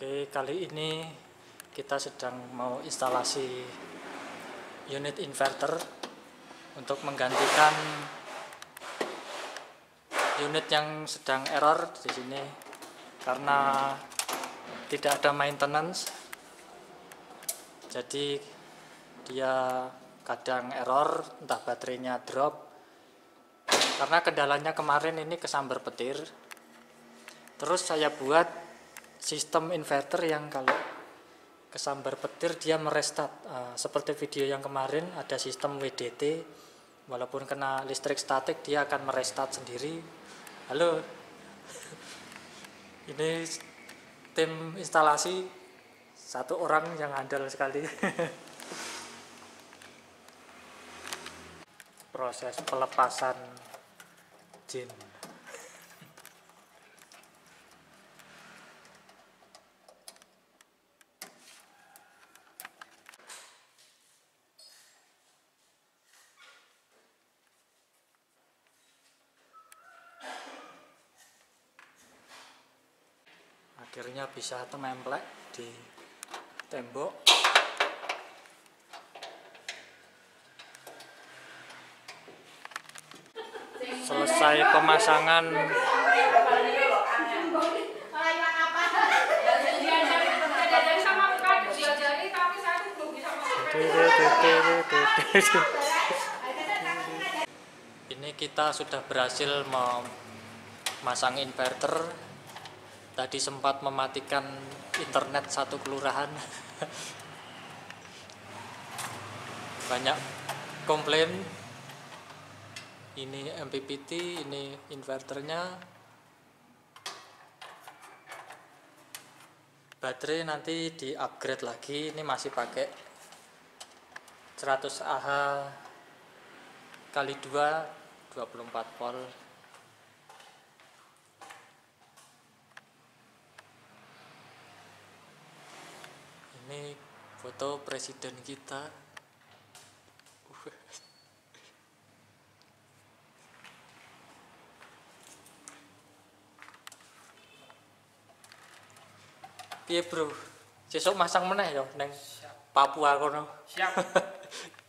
Oke, kali ini kita sedang mau instalasi unit inverter untuk menggantikan unit yang sedang error di sini karena tidak ada maintenance. Jadi dia kadang error, entah baterainya drop. Karena kendalanya kemarin ini kesambar petir. Terus saya buat sistem inverter yang kalau kesambar petir dia merestart. Uh, seperti video yang kemarin ada sistem WDT walaupun kena listrik statik dia akan merestart sendiri. Halo. Ini tim instalasi satu orang yang andal sekali. Proses pelepasan jin akhirnya bisa template di tembok. Selesai pemasangan. Ini kita sudah berhasil memasang inverter tadi sempat mematikan internet satu kelurahan. Banyak komplain. Ini MPPT ini inverternya. Baterai nanti di upgrade lagi. Ini masih pakai 100 Ah kali 2 24 volt ini foto presiden kita. Piye bro? Sesuk masang meneh ya neng Papua kono? Siap.